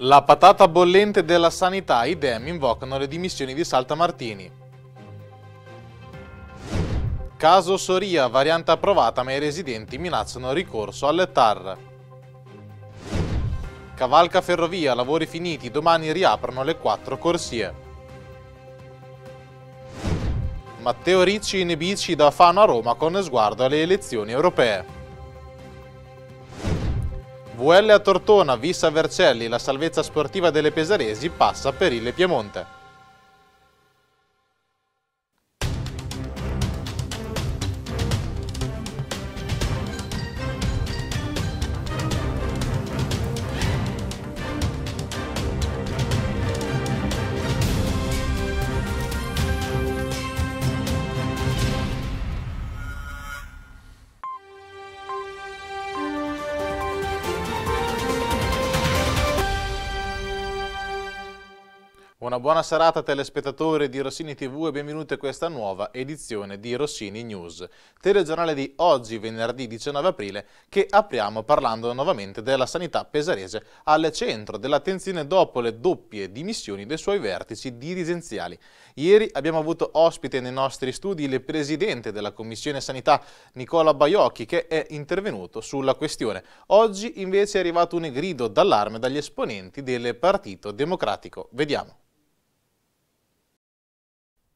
La patata bollente della sanità, i DEM invocano le dimissioni di Saltamartini. Caso Soria, variante approvata ma i residenti minacciano ricorso alle TAR. Cavalca Ferrovia, lavori finiti, domani riaprono le quattro corsie. Matteo Ricci in bici da Fano a Roma con sguardo alle elezioni europee. VL a Tortona, Vissa Vercelli, la salvezza sportiva delle Pesaresi passa per il Piemonte. Una buona serata telespettatori di Rossini TV e benvenuti a questa nuova edizione di Rossini News, telegiornale di oggi venerdì 19 aprile che apriamo parlando nuovamente della sanità pesarese al centro dell'attenzione dopo le doppie dimissioni dei suoi vertici dirigenziali. Ieri abbiamo avuto ospite nei nostri studi il presidente della Commissione Sanità Nicola Baiocchi che è intervenuto sulla questione. Oggi invece è arrivato un grido d'allarme dagli esponenti del Partito Democratico. Vediamo.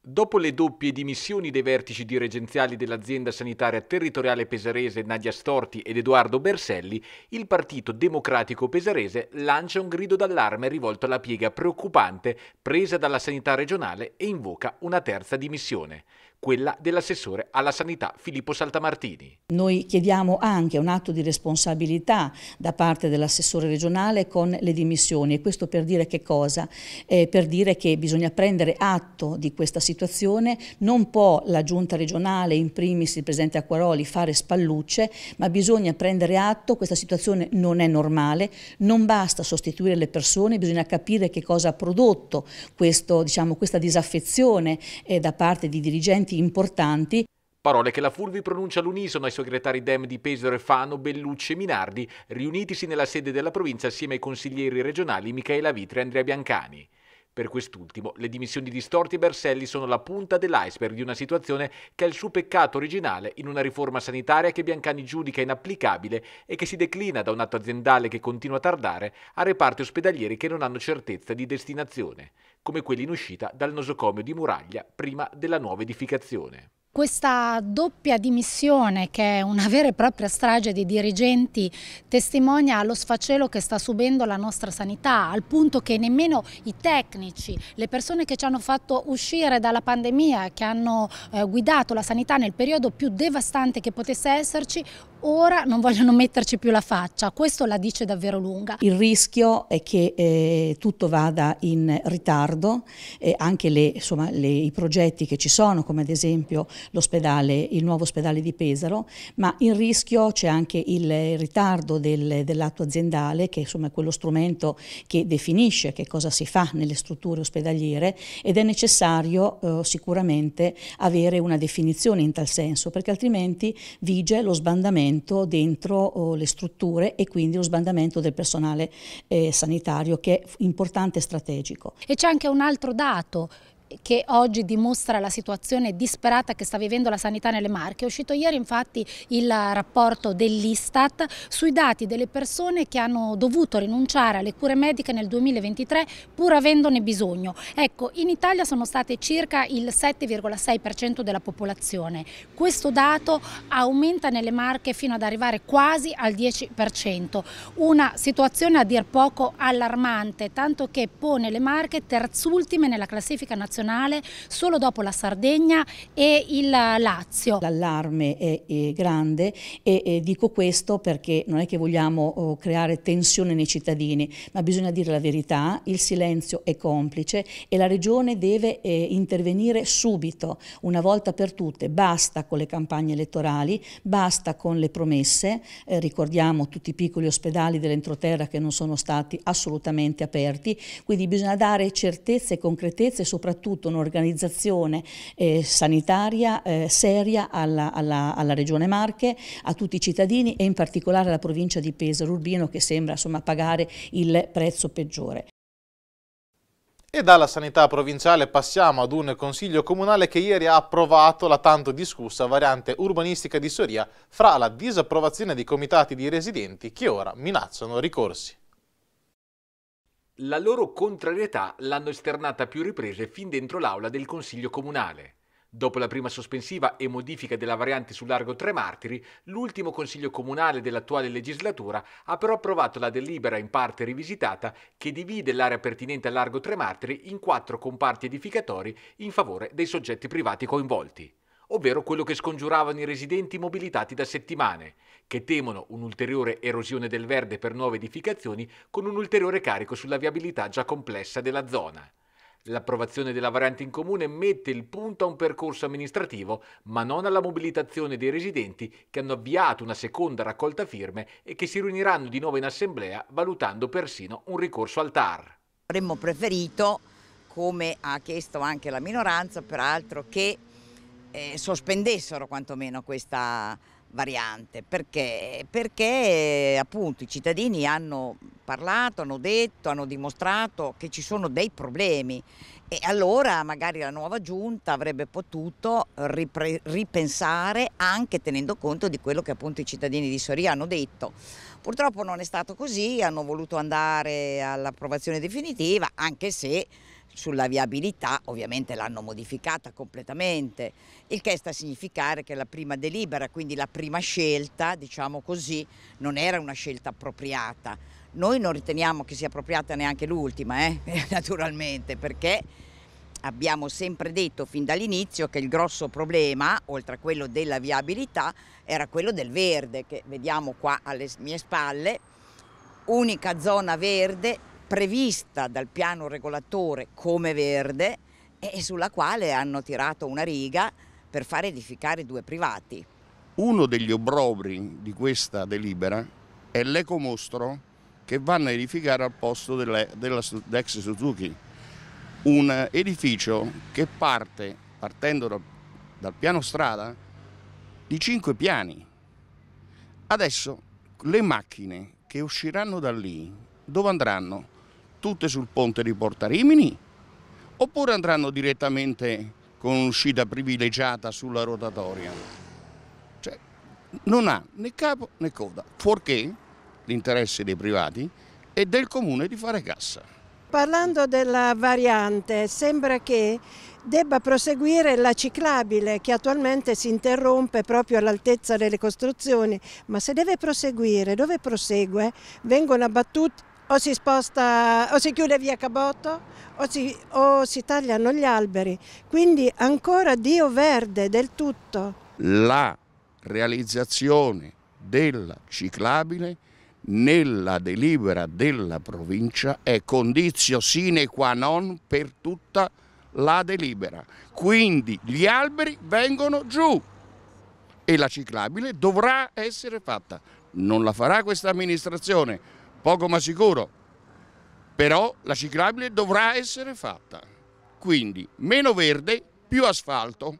Dopo le doppie dimissioni dei vertici dirigenziali dell'azienda sanitaria territoriale pesarese Nadia Storti ed Edoardo Berselli, il Partito Democratico Pesarese lancia un grido d'allarme rivolto alla piega preoccupante presa dalla sanità regionale e invoca una terza dimissione quella dell'assessore alla sanità Filippo Saltamartini. Noi chiediamo anche un atto di responsabilità da parte dell'assessore regionale con le dimissioni e questo per dire che cosa? Eh, per dire che bisogna prendere atto di questa situazione, non può la giunta regionale, in primis il presidente Acquaroli, fare spallucce, ma bisogna prendere atto, questa situazione non è normale, non basta sostituire le persone, bisogna capire che cosa ha prodotto questo, diciamo, questa disaffezione eh, da parte di dirigenti importanti. Parole che la Fulvi pronuncia all'unisono ai segretari Dem di Pesaro e Fano, Bellucci e Minardi, riunitisi nella sede della provincia assieme ai consiglieri regionali Michaela Vitri e Andrea Biancani. Per quest'ultimo, le dimissioni di Storti e Berselli sono la punta dell'iceberg di una situazione che ha il suo peccato originale in una riforma sanitaria che Biancani giudica inapplicabile e che si declina da un atto aziendale che continua a tardare a reparti ospedalieri che non hanno certezza di destinazione, come quelli in uscita dal nosocomio di Muraglia prima della nuova edificazione. Questa doppia dimissione, che è una vera e propria strage di dirigenti, testimonia lo sfacelo che sta subendo la nostra sanità, al punto che nemmeno i tecnici, le persone che ci hanno fatto uscire dalla pandemia, che hanno eh, guidato la sanità nel periodo più devastante che potesse esserci, ora non vogliono metterci più la faccia, questo la dice davvero lunga. Il rischio è che eh, tutto vada in ritardo, eh, anche le, insomma, le, i progetti che ci sono, come ad esempio il nuovo ospedale di Pesaro, ma il rischio c'è anche il ritardo del, dell'atto aziendale, che insomma, è quello strumento che definisce che cosa si fa nelle strutture ospedaliere ed è necessario eh, sicuramente avere una definizione in tal senso, perché altrimenti vige lo sbandamento sbandamento dentro oh, le strutture e quindi lo sbandamento del personale eh, sanitario che è importante e strategico. E c'è anche un altro dato che oggi dimostra la situazione disperata che sta vivendo la sanità nelle Marche. È uscito ieri infatti il rapporto dell'Istat sui dati delle persone che hanno dovuto rinunciare alle cure mediche nel 2023 pur avendone bisogno. Ecco, in Italia sono state circa il 7,6% della popolazione. Questo dato aumenta nelle Marche fino ad arrivare quasi al 10%. Una situazione a dir poco allarmante, tanto che pone le Marche terzultime nella classifica nazionale nazionale solo dopo la Sardegna e il Lazio. L'allarme è, è, grande e, e, dico questo perché non è che vogliamo oh, creare tensione nei cittadini, ma bisogna dire la verità, il silenzio è complice e la Regione deve eh, intervenire subito, una volta per tutte, basta con le campagne elettorali, basta con le promesse, eh, ricordiamo tutti i piccoli ospedali dell'entroterra che non sono stati assolutamente aperti, quindi bisogna dare certezze e concretezze soprattutto tutta un'organizzazione eh, sanitaria eh, seria alla, alla, alla, Regione Marche, a tutti i cittadini e in particolare alla provincia di Pesaro Urbino che sembra insomma, pagare il prezzo peggiore. E dalla sanità provinciale passiamo ad un consiglio comunale che ieri ha approvato la tanto discussa variante urbanistica di Soria fra la disapprovazione dei comitati di residenti che ora minacciano ricorsi. La loro contrarietà l'hanno esternata a più riprese fin dentro l'aula del consiglio comunale. Dopo la prima sospensiva e modifica della variante su Largo Tre Martiri, l'ultimo Consiglio Comunale dell'attuale legislatura ha però approvato la delibera in parte rivisitata che divide l'area pertinente a Largo Tre Martiri in quattro comparti edificatori in favore dei soggetti privati coinvolti ovvero quello che scongiuravano i residenti mobilitati da settimane, che temono un'ulteriore erosione del verde per nuove edificazioni con un ulteriore carico sulla viabilità già complessa della zona. L'approvazione della variante in comune mette il punto a un percorso amministrativo, ma non alla mobilitazione dei residenti che hanno avviato una seconda raccolta firme e che si riuniranno di nuovo in assemblea valutando persino un ricorso al TAR. Avremmo preferito, come ha chiesto anche la minoranza, peraltro, che eh, sospendessero quantomeno questa variante. Perché? Perché appunto i cittadini hanno parlato, hanno detto, hanno dimostrato che ci sono dei problemi e allora magari la nuova giunta avrebbe potuto ripensare anche tenendo conto di quello che appunto i cittadini di Soria hanno detto. Purtroppo non è stato così, hanno voluto andare all'approvazione definitiva, anche se sulla viabilità ovviamente l'hanno modificata completamente, il che sta a significare che la prima delibera, quindi la prima scelta, diciamo così, non era una scelta appropriata. Noi non riteniamo che sia appropriata neanche l'ultima, eh? naturalmente, perché abbiamo sempre detto fin dall'inizio che il grosso problema, oltre a quello della viabilità, era quello del verde, che vediamo qua alle mie spalle, unica zona verde prevista dal piano regolatore come verde e sulla quale hanno tirato una riga per far edificare due privati. Uno degli obbrobri di questa delibera è l'ecomostro che vanno a edificare al posto dell'ex Suzuki, un edificio che parte, partendo dal, dal piano strada, di cinque piani. Adesso le macchine che usciranno da lì, dove andranno? Tutte sul ponte di Porta Rimini oppure andranno direttamente con un'uscita privilegiata sulla rotatoria? Cioè, non ha né capo né coda, fuorché l'interesse dei privati e del comune di fare cassa. Parlando della variante, sembra che debba proseguire la ciclabile che attualmente si interrompe proprio all'altezza delle costruzioni, ma se deve proseguire, dove prosegue? Vengono abbattuti o si sposta o si chiude via Cabotto o si, o si tagliano gli alberi, quindi ancora Dio verde del tutto. La realizzazione della ciclabile nella delibera della provincia è condizio sine qua non per tutta la delibera. Quindi gli alberi vengono giù e la ciclabile dovrà essere fatta. Non la farà questa amministrazione, poco ma sicuro, però la ciclabile dovrà essere fatta. Quindi meno verde, più asfalto.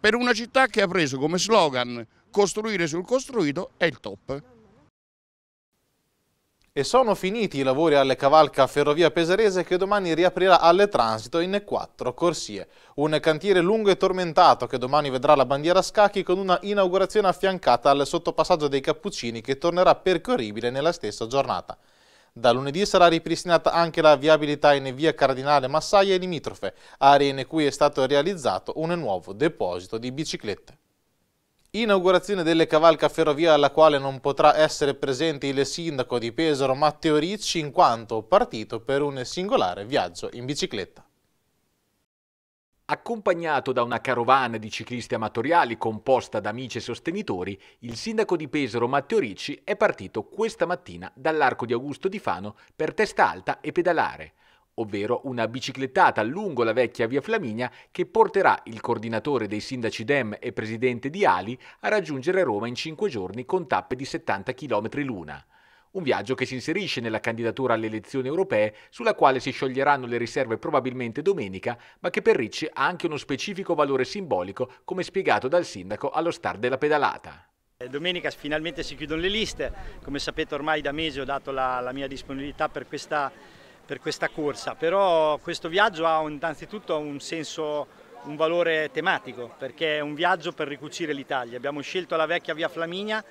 Per una città che ha preso come slogan costruire sul costruito è il top. E sono finiti i lavori alle cavalca Ferrovia Pesarese che domani riaprirà alle transito in quattro corsie. Un cantiere lungo e tormentato che domani vedrà la bandiera a scacchi con una inaugurazione affiancata al sottopassaggio dei Cappuccini che tornerà percorribile nella stessa giornata. Da lunedì sarà ripristinata anche la viabilità in via Cardinale Massaia e limitrofe, aree in cui è stato realizzato un nuovo deposito di biciclette. Inaugurazione delle cavalca ferrovia alla quale non potrà essere presente il sindaco di Pesaro Matteo Ricci in quanto partito per un singolare viaggio in bicicletta. Accompagnato da una carovana di ciclisti amatoriali composta da amici e sostenitori, il sindaco di Pesaro Matteo Ricci è partito questa mattina dall'Arco di Augusto di Fano per testa alta e pedalare ovvero una biciclettata lungo la vecchia via Flaminia che porterà il coordinatore dei sindaci Dem e presidente di Ali a raggiungere Roma in cinque giorni con tappe di 70 km l'una. Un viaggio che si inserisce nella candidatura alle elezioni europee, sulla quale si scioglieranno le riserve probabilmente domenica, ma che per Ricci ha anche uno specifico valore simbolico, come spiegato dal sindaco allo star della pedalata. Domenica finalmente si chiudono le liste, come sapete ormai da mesi ho dato la, la mia disponibilità per questa, per questa, corsa, però questo viaggio ha innanzitutto un senso, un valore tematico, perché è un viaggio per ricucire l'Italia. Abbiamo scelto la vecchia via Flaminia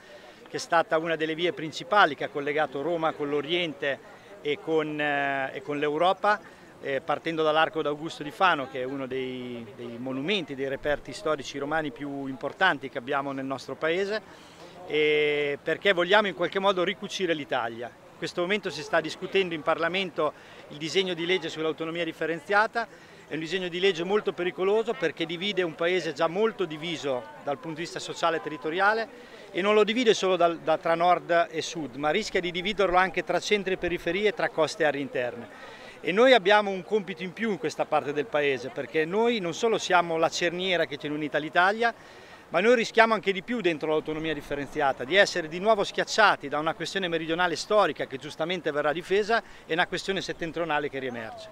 che è stata una delle vie principali che ha collegato Roma con l'Oriente e con, eh, con l'Europa, eh, partendo dall'Arco d'Augusto di Fano, che è uno dei, dei, monumenti, dei reperti storici romani più importanti che abbiamo nel nostro paese, perché vogliamo in qualche modo ricucire l'Italia. Questo momento si sta discutendo in Parlamento il disegno di legge sull'autonomia differenziata, è un disegno di legge molto pericoloso perché divide un paese già molto diviso dal punto di vista sociale e territoriale e non lo divide solo da, da, tra nord e sud, ma rischia di dividerlo anche tra centri e periferie, tra coste e aree interne. E noi abbiamo un compito in più in questa parte del paese, perché noi non solo siamo la cerniera che tiene unita l'Italia, ma noi rischiamo anche di più dentro l'autonomia differenziata, di essere di nuovo schiacciati da una questione meridionale storica che giustamente verrà difesa e una questione settentrionale che riemerge.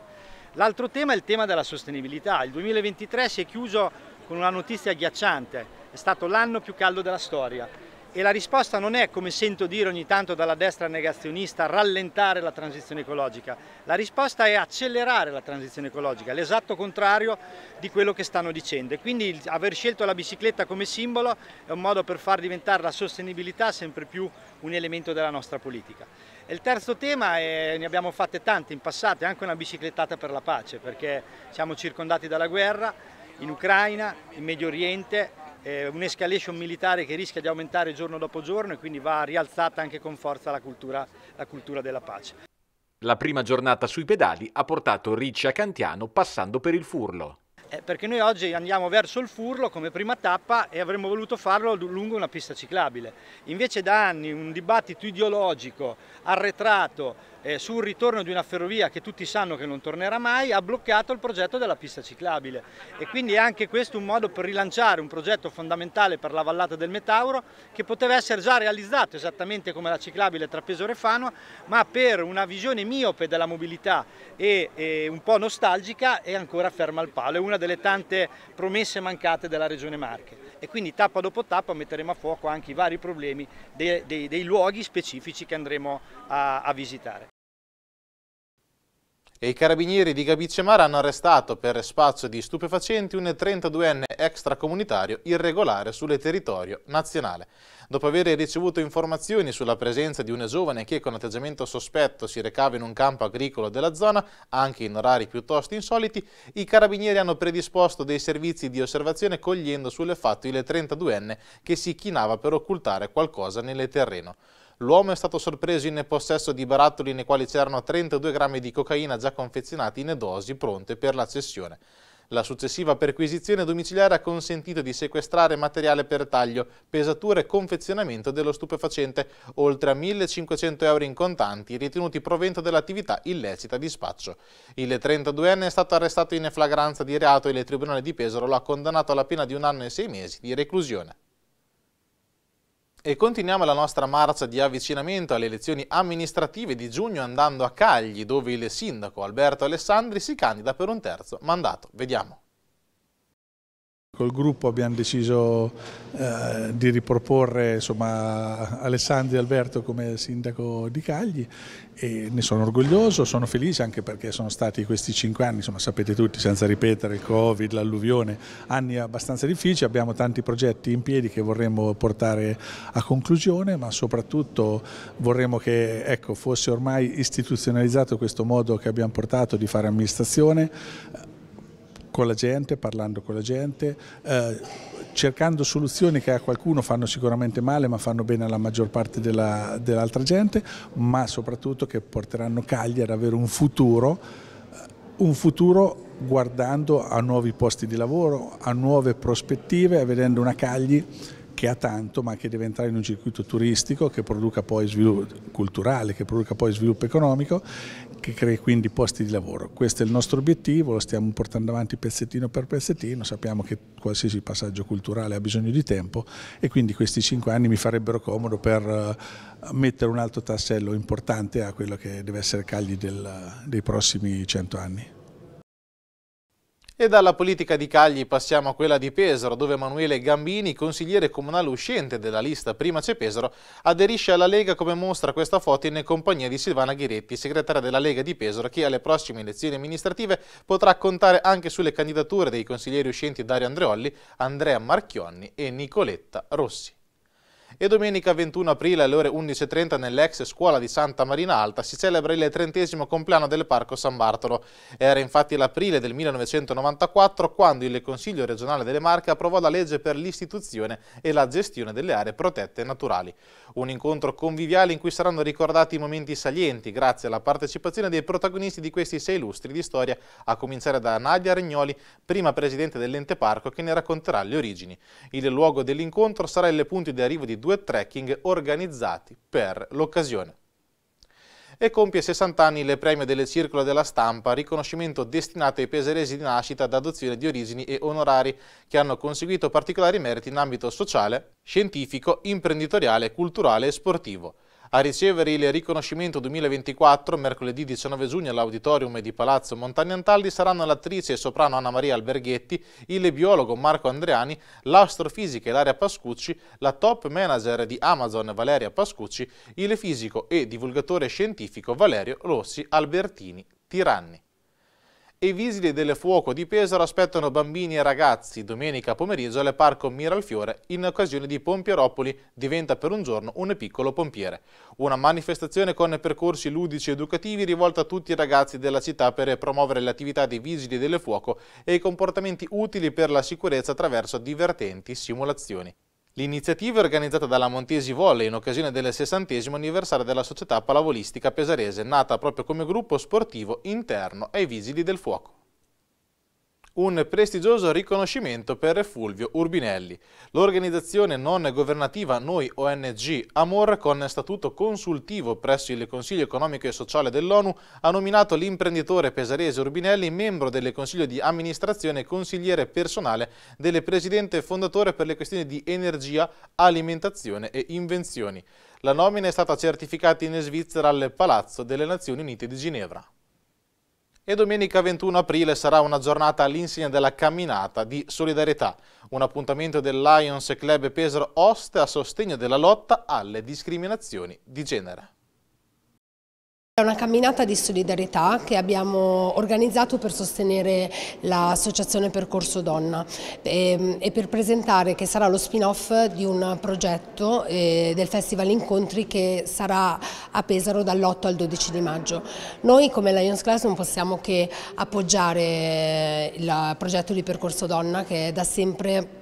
L'altro tema è il tema della sostenibilità. Il 2023 si è chiuso con una notizia agghiacciante, è stato l'anno più caldo della storia e la risposta non è, come sento dire ogni tanto dalla destra negazionista, rallentare la transizione ecologica. La risposta è accelerare la transizione ecologica, l'esatto contrario di quello che stanno dicendo. E quindi aver scelto la bicicletta come simbolo è un modo per far diventare la sostenibilità sempre più un elemento della nostra politica. E il terzo tema, è, ne abbiamo fatte tante in passato, è anche una biciclettata per la pace, perché siamo circondati dalla guerra in Ucraina, in Medio Oriente, eh, un'escalation militare che rischia di aumentare giorno dopo giorno e quindi va rialzata anche con forza la cultura, la cultura della pace. La prima giornata sui pedali ha portato Ricci a Cantiano passando per il Furlo. Eh, perché noi oggi andiamo verso il Furlo come prima tappa e avremmo voluto farlo lungo una pista ciclabile. Invece da anni un dibattito ideologico arretrato eh, sul ritorno di una ferrovia che tutti sanno che non tornerà mai, ha bloccato il progetto della pista ciclabile. E quindi è anche questo un modo per rilanciare un progetto fondamentale per la vallata del Metauro che poteva essere già realizzato esattamente come la ciclabile tra Pesaro e Fano, ma per una visione miope della mobilità e, e un po' nostalgica è ancora ferma al palo, è una delle tante promesse mancate della Regione Marche. E quindi tappa dopo tappa metteremo a fuoco anche i vari problemi dei, dei, dei luoghi specifici che andremo a, a visitare e i carabinieri di Gabicemara hanno arrestato per spazio di stupefacenti un 32enne extracomunitario irregolare sul territorio nazionale. Dopo aver ricevuto informazioni sulla presenza di una giovane che con atteggiamento sospetto si recava in un campo agricolo della zona, anche in orari piuttosto insoliti, i carabinieri hanno predisposto dei servizi di osservazione cogliendo sulle fatto il 32enne che si chinava per occultare qualcosa nel terreno. L'uomo è stato sorpreso in possesso di barattoli nei quali c'erano 32 grammi di cocaina già confezionati in dosi pronte per la cessione. La successiva perquisizione domiciliare ha consentito di sequestrare materiale per taglio, pesatura e confezionamento dello stupefacente, oltre a 1.500 euro in contanti ritenuti provento dell'attività illecita di spaccio. Il 32enne è stato arrestato in flagranza di reato e il Tribunale di Pesaro lo ha condannato alla pena di un anno e sei mesi di reclusione. E continuiamo la nostra marcia di avvicinamento alle elezioni amministrative di giugno andando a Cagli, dove il sindaco Alberto Alessandri si candida per un terzo mandato. Vediamo. Col gruppo abbiamo deciso eh, di riproporre insomma, Alessandri Alberto come sindaco di Cagli e ne sono orgoglioso, sono felice anche perché sono stati questi cinque anni, insomma, sapete tutti, senza ripetere il Covid, l'alluvione, anni abbastanza difficili, abbiamo tanti progetti in piedi che vorremmo portare a conclusione, ma soprattutto vorremmo che ecco, fosse ormai istituzionalizzato questo modo che abbiamo portato di fare amministrazione con la gente, parlando con la gente, eh, cercando soluzioni che a qualcuno fanno sicuramente male ma fanno bene alla maggior parte dell'altra dell gente, ma soprattutto che porteranno Cagli ad avere un futuro, eh, un futuro guardando a nuovi posti di lavoro, a nuove prospettive, vedendo una Cagli che ha tanto ma che deve entrare in un circuito turistico che produca poi sviluppo culturale, che produca poi sviluppo economico, che crei quindi posti di lavoro. Questo è il nostro obiettivo, lo stiamo portando avanti pezzettino per pezzettino, sappiamo che qualsiasi passaggio culturale ha bisogno di tempo e quindi questi cinque anni mi farebbero comodo per eh, mettere un altro tassello importante a quello che deve essere Cagli del, dei prossimi cento anni. E dalla politica di Cagli passiamo a quella di Pesaro, dove Emanuele Gambini, consigliere comunale uscente della lista Prima c'è Pesaro, aderisce alla Lega come mostra questa foto in compagnia di Silvana Ghiretti, segretaria della Lega di Pesaro, che alle prossime elezioni amministrative potrà contare anche sulle candidature dei consiglieri uscenti Dario Andreolli, Andrea Marchionni e Nicoletta Rossi e domenica 21 aprile alle ore 11.30 nell'ex scuola di Santa Marina Alta si celebra il trentesimo compleanno del Parco San Bartolo. Era infatti l'aprile del 1994 quando il Consiglio regionale delle Marche approvò la legge per l'istituzione e la gestione delle aree protette naturali. Un incontro conviviale in cui saranno ricordati i momenti salienti grazie alla partecipazione dei protagonisti di questi sei lustri di storia, a cominciare da Nadia Regnoli, prima presidente dell'ente parco che ne racconterà le origini. Il luogo dell'incontro sarà il punto di arrivo di due trekking organizzati per l'occasione e compie 60 anni il premio del Circolo della Stampa, riconoscimento destinato ai peseresi di nascita d'adozione di origini e onorari che hanno conseguito particolari meriti in ambito sociale, scientifico, imprenditoriale, culturale e sportivo. A ricevere il riconoscimento 2024, mercoledì 19 giugno all'auditorium di Palazzo Montagna Antaldi, saranno l'attrice e soprano Anna Maria Alberghetti, il biologo Marco Andreani, l'astrofisica Ilaria Pascucci, la top manager di Amazon Valeria Pascucci, il fisico e divulgatore scientifico Valerio Rossi Albertini Tiranni e i vigili del fuoco di Pesaro aspettano bambini e ragazzi domenica pomeriggio al parco Miralfiore in occasione di Pompieropoli diventa per un giorno un piccolo pompiere. Una manifestazione con percorsi ludici ed educativi rivolta a tutti i ragazzi della città per promuovere le attività dei vigili del fuoco e i comportamenti utili per la sicurezza attraverso divertenti simulazioni. L'iniziativa è organizzata dalla Montesi Volley in occasione del 60 anniversario della società pallavolistica pesarese, nata proprio come gruppo sportivo interno ai Vigili del Fuoco un prestigioso riconoscimento per Fulvio Urbinelli. L'organizzazione non governativa Noi ONG Amor, con statuto consultivo presso il Consiglio economico e sociale dell'ONU, ha nominato l'imprenditore pesarese Urbinelli membro del Consiglio di amministrazione e consigliere personale del presidente fondatore per le questioni di energia, alimentazione e invenzioni. La nomina è stata certificata in Svizzera al Palazzo delle Nazioni Unite di Ginevra e domenica 21 aprile sarà una giornata all'insegna della camminata di solidarietà, un appuntamento del Lions Club Pesaro Oste a sostegno della lotta alle discriminazioni di genere. È una camminata di solidarietà che abbiamo organizzato per sostenere l'associazione Percorso Donna e, ehm, e, per presentare che sarà lo spin-off di un progetto eh, del Festival Incontri che sarà a Pesaro dall'8 al 12 di maggio. Noi come Lions Class non possiamo che appoggiare il progetto di Percorso Donna che è da sempre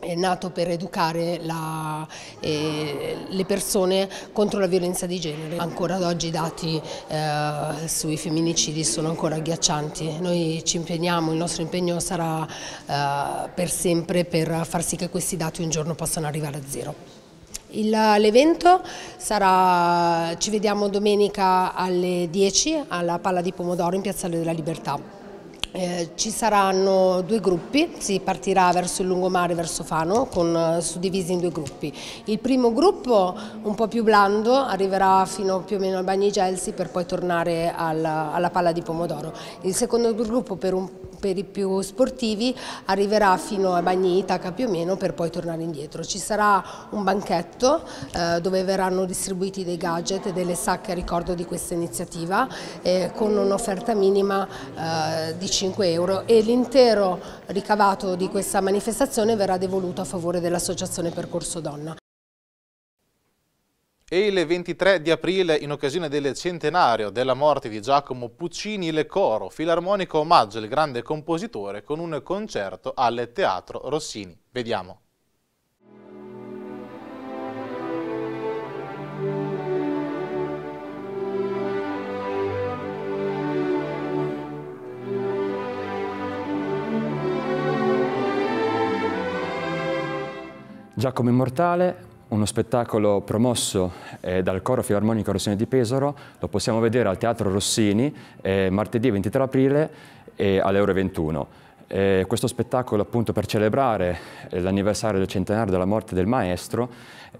è nato per educare la, eh, le persone contro la violenza di genere. Ancora ad oggi i dati eh, sui femminicidi sono ancora agghiaccianti. Noi ci impegniamo, il nostro impegno sarà eh, per sempre per far sì che questi dati un giorno possano arrivare a zero. L'evento sarà, ci vediamo domenica alle 10 alla Palla di Pomodoro in Piazzale della Libertà. Eh, ci saranno due gruppi, si partirà verso il lungomare, verso Fano, con, eh, suddivisi in due gruppi. Il primo gruppo, un po' più blando, arriverà fino più o meno al Bagni Gelsi per poi tornare alla, alla Palla di Pomodoro. Il secondo gruppo, per, un, per, i più sportivi, arriverà fino a Bagni Itaca più o meno per poi tornare indietro. Ci sarà un banchetto eh, dove verranno distribuiti dei gadget e delle sacche a ricordo di questa iniziativa eh, con un'offerta minima eh, di 5 euro e l'intero ricavato di questa manifestazione verrà devoluto a favore dell'Associazione Percorso Donna. E il 23 di aprile, in occasione del centenario della morte di Giacomo Puccini, il coro filarmonico omaggia il grande compositore con un concerto al Teatro Rossini. Vediamo. Giacomo Immortale, uno spettacolo promosso eh, dal Coro Filarmonico Rossini di Pesaro, lo possiamo vedere al Teatro Rossini eh, martedì 23 aprile eh, alle ore 21. Eh, questo spettacolo appunto per celebrare eh, l'anniversario del centenario della morte del maestro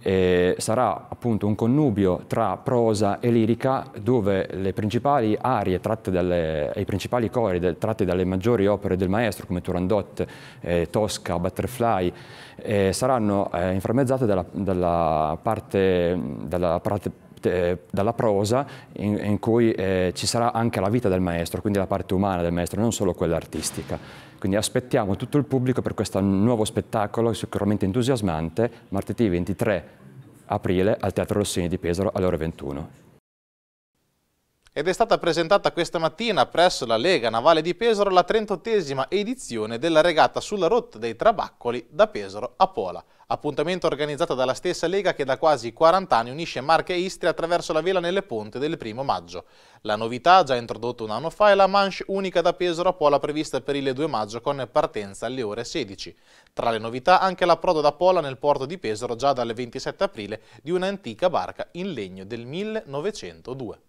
eh, sarà appunto un connubio tra prosa e lirica dove le principali arie tratte dalle, i principali cori del, tratti dalle maggiori opere del maestro come Turandot, eh, Tosca, Butterfly eh, saranno eh, inframmezzate dalla, dalla parte, dalla parte dalla prosa in, in cui eh, ci sarà anche la vita del maestro, quindi la parte umana del maestro, non solo quella artistica. Quindi aspettiamo tutto il pubblico per questo nuovo spettacolo sicuramente entusiasmante, martedì 23 aprile al Teatro Rossini di Pesaro alle ore 21 ed è stata presentata questa mattina presso la Lega Navale di Pesaro la 38esima edizione della regata sulla rotta dei Trabaccoli da Pesaro a Pola. Appuntamento organizzato dalla stessa Lega che da quasi 40 anni unisce Marche e Istria attraverso la vela nelle ponte del primo maggio. La novità, già introdotta un anno fa, è la manche unica da Pesaro a Pola prevista per il 2 maggio con partenza alle ore 16. Tra le novità anche l'approdo da Pola nel porto di Pesaro già dal 27 aprile di un'antica barca in legno del 1902.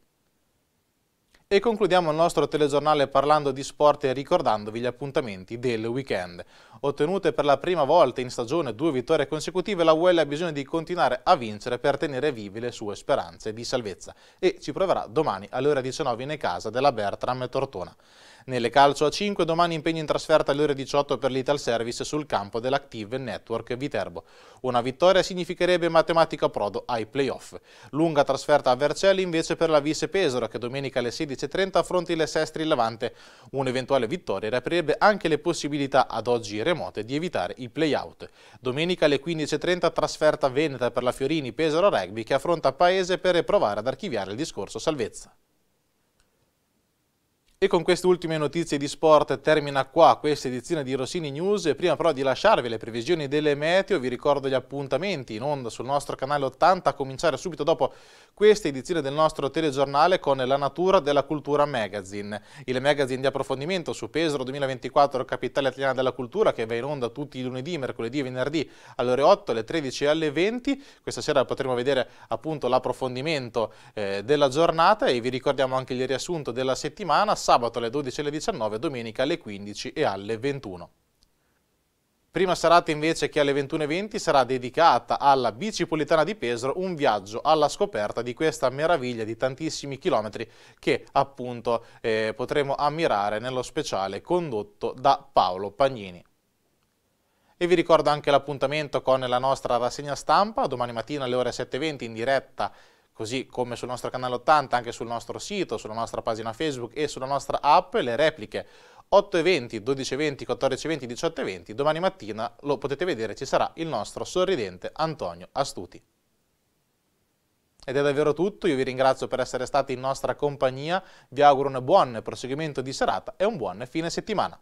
E concludiamo il nostro telegiornale parlando di sport e ricordandovi gli appuntamenti del weekend. Ottenute per la prima volta in stagione due vittorie consecutive, la UL ha bisogno di continuare a vincere per tenere vive le sue speranze di salvezza e ci proverà domani alle ore 19 in casa della Bertram Tortona. Nelle calcio a 5 domani impegno in trasferta alle ore 18 per l'Ital Service sul campo dell'Active Network Viterbo. Una vittoria significherebbe matematica prodo ai playoff. Lunga trasferta a Vercelli invece per la Visse Pesaro che domenica alle 16.30 affronti le Sestri Levante. Un'eventuale vittoria riaprirebbe anche le possibilità ad oggi remote di evitare i playout. Domenica alle 15.30 trasferta veneta per la Fiorini Pesaro Rugby che affronta Paese per provare ad archiviare il discorso salvezza. E con queste ultime notizie di sport termina qua questa edizione di Rossini News. Prima però di lasciarvi le previsioni delle meteo vi ricordo gli appuntamenti in onda sul nostro canale 80 a cominciare subito dopo questa edizione del nostro telegiornale con La Natura della Cultura Magazine, il magazine di approfondimento su Pesaro 2024 Capitale Italiana della Cultura che va in onda tutti i lunedì, mercoledì e venerdì alle ore 8, alle 13 e alle 20. Questa sera potremo vedere appunto l'approfondimento eh, della giornata e vi ricordiamo anche il riassunto della settimana sabato alle 12 e alle 19, domenica alle 15 e alle 21. Prima serata invece che alle 21.20 sarà dedicata alla Bicipolitana di Pesaro, un viaggio alla scoperta di questa meraviglia di tantissimi chilometri che appunto eh, potremo ammirare nello speciale condotto da Paolo Pagnini. E vi ricordo anche l'appuntamento con la nostra rassegna stampa, domani mattina alle ore 7.20 in diretta così come sul nostro canale 80, anche sul nostro sito, sulla nostra pagina Facebook e sulla nostra app, le repliche 8.20, 12.20, 14.20, 18.20. Domani mattina lo potete vedere, ci sarà il nostro sorridente Antonio Astuti. Ed è davvero tutto, io vi ringrazio per essere stati in nostra compagnia, vi auguro un buon proseguimento di serata e un buon fine settimana.